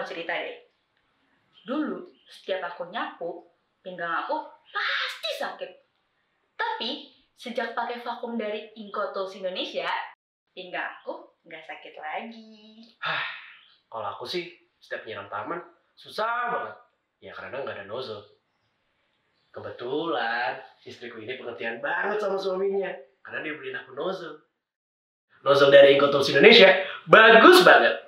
mau cerita deh. Dulu, setiap aku nyapu, pinggang aku pasti sakit. Tapi, sejak pakai vakum dari Inco Tools Indonesia, pinggang aku nggak sakit lagi. Kalau aku sih setiap nyiram taman susah banget. Ya karena nggak ada nozzle. Kebetulan istriku ini pengertian banget sama suaminya karena dia beliin aku nozzle. Nozzle dari Tools Indonesia bagus banget.